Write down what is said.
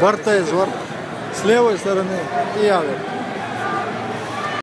Бортезор с левой стороны и авер.